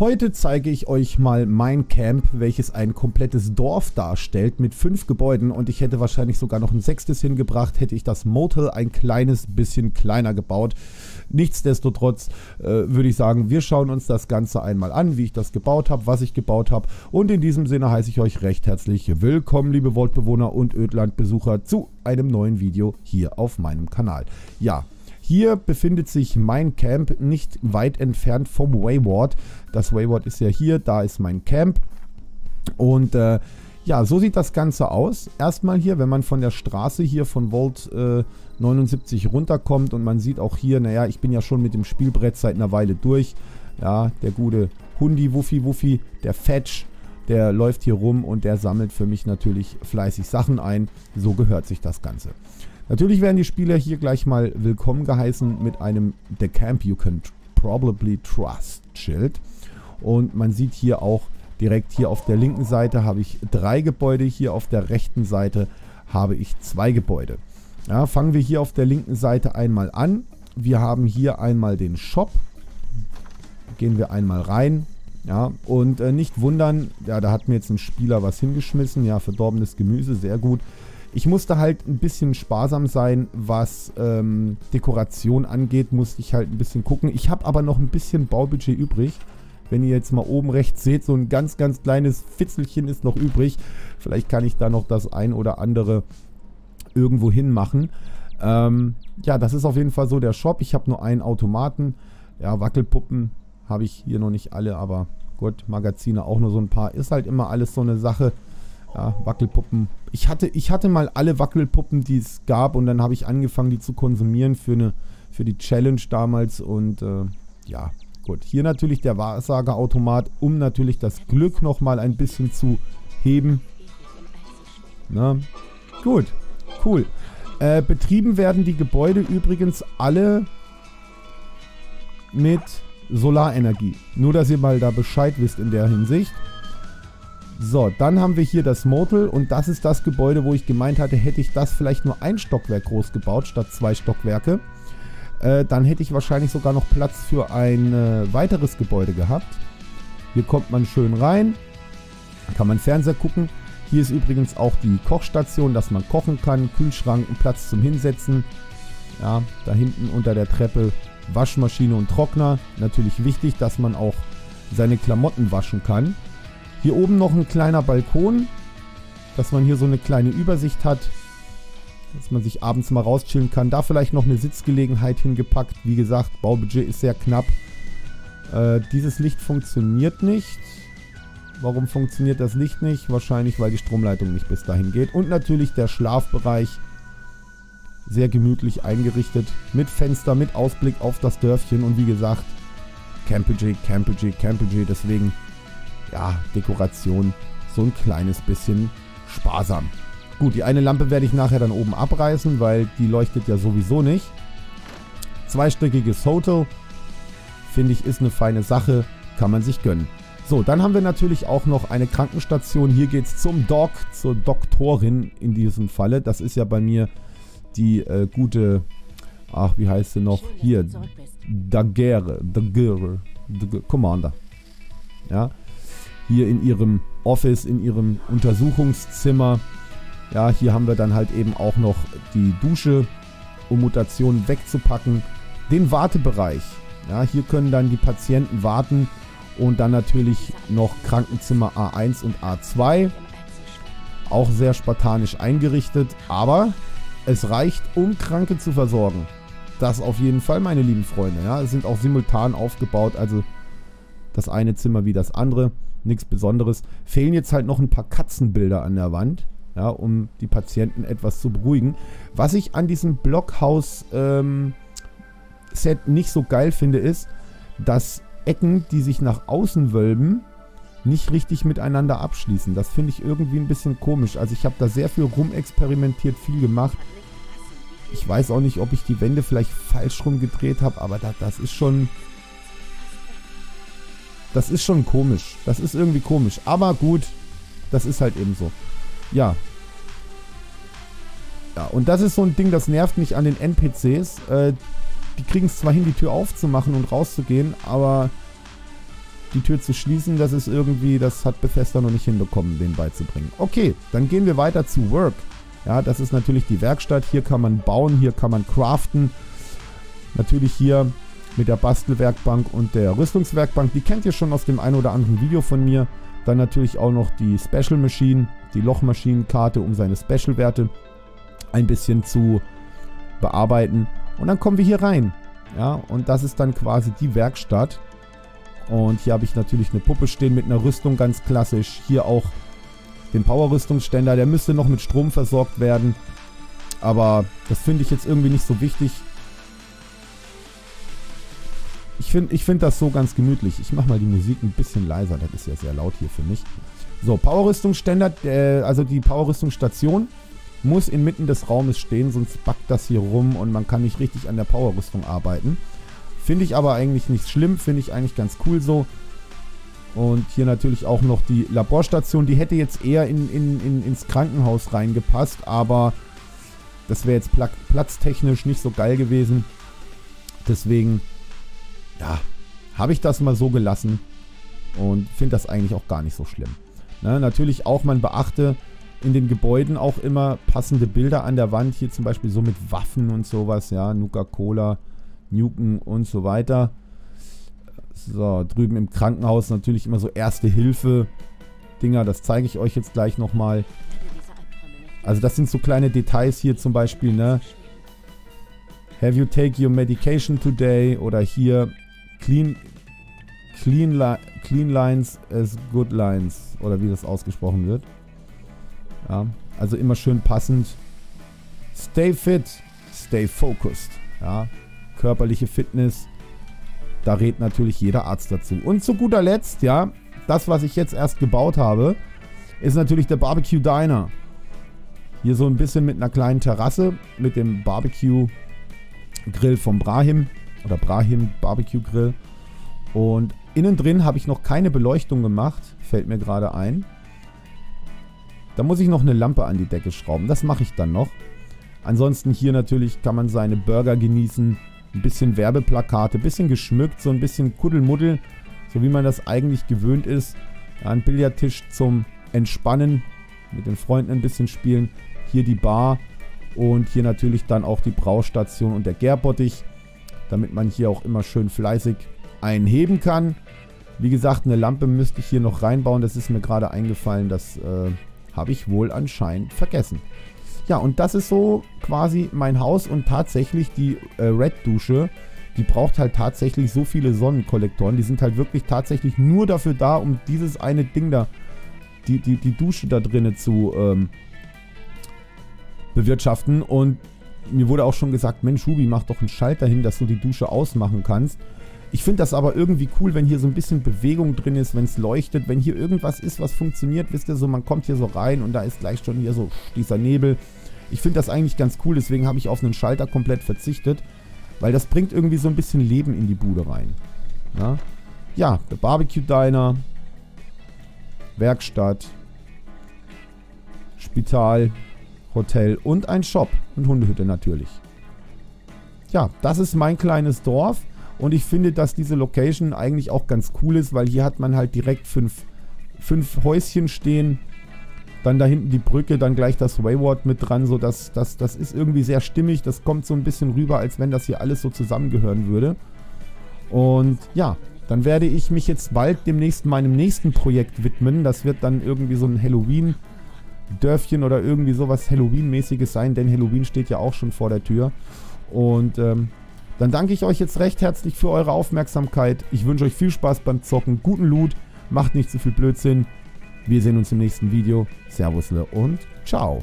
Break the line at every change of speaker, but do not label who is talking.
Heute zeige ich euch mal mein Camp, welches ein komplettes Dorf darstellt mit fünf Gebäuden und ich hätte wahrscheinlich sogar noch ein sechstes hingebracht, hätte ich das Motel ein kleines bisschen kleiner gebaut. Nichtsdestotrotz äh, würde ich sagen, wir schauen uns das Ganze einmal an, wie ich das gebaut habe, was ich gebaut habe und in diesem Sinne heiße ich euch recht herzlich willkommen, liebe Voltbewohner und Ödlandbesucher zu einem neuen Video hier auf meinem Kanal. Ja, hier befindet sich mein Camp nicht weit entfernt vom Wayward. Das Wayward ist ja hier, da ist mein Camp. Und äh, ja, so sieht das Ganze aus. Erstmal hier, wenn man von der Straße hier von Vault äh, 79 runterkommt und man sieht auch hier, naja, ich bin ja schon mit dem Spielbrett seit einer Weile durch. Ja, der gute Hundi, Wuffi, Wuffi, der Fetch, der läuft hier rum und der sammelt für mich natürlich fleißig Sachen ein. So gehört sich das Ganze. Natürlich werden die Spieler hier gleich mal willkommen geheißen mit einem The Camp You Can Probably Trust Schild. Und man sieht hier auch direkt hier auf der linken Seite habe ich drei Gebäude, hier auf der rechten Seite habe ich zwei Gebäude. Ja, fangen wir hier auf der linken Seite einmal an. Wir haben hier einmal den Shop. Gehen wir einmal rein. Ja, und äh, nicht wundern, ja, da hat mir jetzt ein Spieler was hingeschmissen. Ja, verdorbenes Gemüse, sehr gut. Ich musste halt ein bisschen sparsam sein, was ähm, Dekoration angeht, musste ich halt ein bisschen gucken. Ich habe aber noch ein bisschen Baubudget übrig. Wenn ihr jetzt mal oben rechts seht, so ein ganz, ganz kleines Fitzelchen ist noch übrig. Vielleicht kann ich da noch das ein oder andere irgendwo hin machen. Ähm, ja, das ist auf jeden Fall so der Shop. Ich habe nur einen Automaten. Ja, Wackelpuppen habe ich hier noch nicht alle, aber gut, Magazine auch nur so ein paar. Ist halt immer alles so eine Sache. Ja, Wackelpuppen. Ich hatte, ich hatte mal alle Wackelpuppen, die es gab und dann habe ich angefangen, die zu konsumieren für, eine, für die Challenge damals und äh, ja, gut. Hier natürlich der Wahrsagerautomat, um natürlich das Glück nochmal ein bisschen zu heben. Na, gut, cool. Äh, betrieben werden die Gebäude übrigens alle mit Solarenergie. Nur, dass ihr mal da Bescheid wisst in der Hinsicht. So, dann haben wir hier das Motel und das ist das Gebäude, wo ich gemeint hatte, hätte ich das vielleicht nur ein Stockwerk groß gebaut, statt zwei Stockwerke. Äh, dann hätte ich wahrscheinlich sogar noch Platz für ein äh, weiteres Gebäude gehabt. Hier kommt man schön rein, kann man Fernseher gucken. Hier ist übrigens auch die Kochstation, dass man kochen kann, Kühlschrank Platz zum Hinsetzen. Ja, da hinten unter der Treppe Waschmaschine und Trockner. Natürlich wichtig, dass man auch seine Klamotten waschen kann. Hier oben noch ein kleiner Balkon, dass man hier so eine kleine Übersicht hat, dass man sich abends mal rauschillen kann. Da vielleicht noch eine Sitzgelegenheit hingepackt. Wie gesagt, Baubudget ist sehr knapp. Äh, dieses Licht funktioniert nicht. Warum funktioniert das Licht nicht? Wahrscheinlich, weil die Stromleitung nicht bis dahin geht. Und natürlich der Schlafbereich. Sehr gemütlich eingerichtet. Mit Fenster, mit Ausblick auf das Dörfchen. Und wie gesagt, Campbudget, Campudget, Campudget. Deswegen ja, Dekoration so ein kleines bisschen sparsam. Gut, die eine Lampe werde ich nachher dann oben abreißen, weil die leuchtet ja sowieso nicht. Zweistöckiges Hotel, finde ich, ist eine feine Sache, kann man sich gönnen. So, dann haben wir natürlich auch noch eine Krankenstation. Hier geht es zum Doc, zur Doktorin in diesem Falle. Das ist ja bei mir die äh, gute, ach, wie heißt sie noch? Hier, Dagere, Dagere, Commander. Ja, hier in ihrem Office, in ihrem Untersuchungszimmer. Ja, hier haben wir dann halt eben auch noch die Dusche, um Mutationen wegzupacken. Den Wartebereich. Ja, hier können dann die Patienten warten und dann natürlich noch Krankenzimmer A1 und A2. Auch sehr spartanisch eingerichtet, aber es reicht, um Kranke zu versorgen. Das auf jeden Fall, meine lieben Freunde. Ja, es sind auch simultan aufgebaut, also das eine Zimmer wie das andere nichts Besonderes. Fehlen jetzt halt noch ein paar Katzenbilder an der Wand, ja, um die Patienten etwas zu beruhigen. Was ich an diesem Blockhaus-Set ähm, nicht so geil finde, ist, dass Ecken, die sich nach außen wölben, nicht richtig miteinander abschließen. Das finde ich irgendwie ein bisschen komisch. Also ich habe da sehr viel rumexperimentiert, viel gemacht. Ich weiß auch nicht, ob ich die Wände vielleicht falsch rumgedreht habe, aber da, das ist schon das ist schon komisch. Das ist irgendwie komisch. Aber gut, das ist halt eben so. Ja. Ja, und das ist so ein Ding, das nervt mich an den NPCs. Äh, die kriegen es zwar hin, die Tür aufzumachen und rauszugehen, aber die Tür zu schließen, das ist irgendwie, das hat Bethesda noch nicht hinbekommen, den beizubringen. Okay, dann gehen wir weiter zu Work. Ja, das ist natürlich die Werkstatt. Hier kann man bauen, hier kann man craften. Natürlich hier mit der Bastelwerkbank und der Rüstungswerkbank. Die kennt ihr schon aus dem ein oder anderen Video von mir. Dann natürlich auch noch die Special Machine, die Lochmaschinenkarte, um seine Special-Werte ein bisschen zu bearbeiten. Und dann kommen wir hier rein. Ja, und das ist dann quasi die Werkstatt. Und hier habe ich natürlich eine Puppe stehen mit einer Rüstung, ganz klassisch. Hier auch den Power-Rüstungsständer. Der müsste noch mit Strom versorgt werden. Aber das finde ich jetzt irgendwie nicht so wichtig. Ich finde ich find das so ganz gemütlich. Ich mache mal die Musik ein bisschen leiser. Das ist ja sehr laut hier für mich. So, Power-Rüstungsständer, äh, also die Power-Rüstungsstation muss inmitten des Raumes stehen, sonst backt das hier rum und man kann nicht richtig an der Power-Rüstung arbeiten. Finde ich aber eigentlich nicht schlimm, finde ich eigentlich ganz cool so. Und hier natürlich auch noch die Laborstation. Die hätte jetzt eher in, in, in, ins Krankenhaus reingepasst, aber das wäre jetzt pla platztechnisch nicht so geil gewesen. Deswegen, ja, habe ich das mal so gelassen und finde das eigentlich auch gar nicht so schlimm. Ne, natürlich auch, man beachte in den Gebäuden auch immer passende Bilder an der Wand. Hier zum Beispiel so mit Waffen und sowas, ja, Nuka-Cola, Nuken und so weiter. So, drüben im Krankenhaus natürlich immer so Erste-Hilfe-Dinger. Das zeige ich euch jetzt gleich nochmal. Also das sind so kleine Details hier zum Beispiel, ne? Have you take your medication today? Oder hier clean, clean, li clean lines as good lines. Oder wie das ausgesprochen wird. Ja, also immer schön passend. Stay fit, stay focused. Ja, körperliche Fitness da rät natürlich jeder Arzt dazu. Und zu guter Letzt, ja, das, was ich jetzt erst gebaut habe, ist natürlich der Barbecue Diner. Hier so ein bisschen mit einer kleinen Terrasse, mit dem Barbecue Grill vom Brahim oder Brahim Barbecue Grill. Und innen drin habe ich noch keine Beleuchtung gemacht, fällt mir gerade ein. Da muss ich noch eine Lampe an die Decke schrauben, das mache ich dann noch. Ansonsten hier natürlich kann man seine Burger genießen, ein bisschen Werbeplakate, bisschen geschmückt, so ein bisschen Kuddelmuddel, so wie man das eigentlich gewöhnt ist. Ein Billardtisch zum Entspannen, mit den Freunden ein bisschen spielen. Hier die Bar und hier natürlich dann auch die Braustation und der Gärbottich, damit man hier auch immer schön fleißig einheben kann. Wie gesagt, eine Lampe müsste ich hier noch reinbauen. Das ist mir gerade eingefallen. Das äh, habe ich wohl anscheinend vergessen. Ja, und das ist so quasi mein Haus und tatsächlich die äh, Red-Dusche, die braucht halt tatsächlich so viele Sonnenkollektoren. Die sind halt wirklich tatsächlich nur dafür da, um dieses eine Ding da, die, die, die Dusche da drinnen zu ähm, bewirtschaften. Und mir wurde auch schon gesagt, Mensch, Hubi, mach doch einen Schalter hin, dass du die Dusche ausmachen kannst. Ich finde das aber irgendwie cool, wenn hier so ein bisschen Bewegung drin ist, wenn es leuchtet, wenn hier irgendwas ist, was funktioniert, wisst ihr so, man kommt hier so rein und da ist gleich schon hier so dieser Nebel. Ich finde das eigentlich ganz cool, deswegen habe ich auf einen Schalter komplett verzichtet, weil das bringt irgendwie so ein bisschen Leben in die Bude rein. Ja, ja der Barbecue Diner, Werkstatt, Spital, Hotel und ein Shop und Hundehütte natürlich. Ja, das ist mein kleines Dorf und ich finde, dass diese Location eigentlich auch ganz cool ist, weil hier hat man halt direkt fünf, fünf Häuschen stehen dann da hinten die Brücke, dann gleich das Wayward mit dran. So das, das, das ist irgendwie sehr stimmig. Das kommt so ein bisschen rüber, als wenn das hier alles so zusammengehören würde. Und ja, dann werde ich mich jetzt bald demnächst meinem nächsten Projekt widmen. Das wird dann irgendwie so ein Halloween-Dörfchen oder irgendwie sowas Halloween-mäßiges sein, denn Halloween steht ja auch schon vor der Tür. Und ähm, dann danke ich euch jetzt recht herzlich für eure Aufmerksamkeit. Ich wünsche euch viel Spaß beim Zocken, guten Loot, macht nicht zu viel Blödsinn. Wir sehen uns im nächsten Video. Servusle und ciao.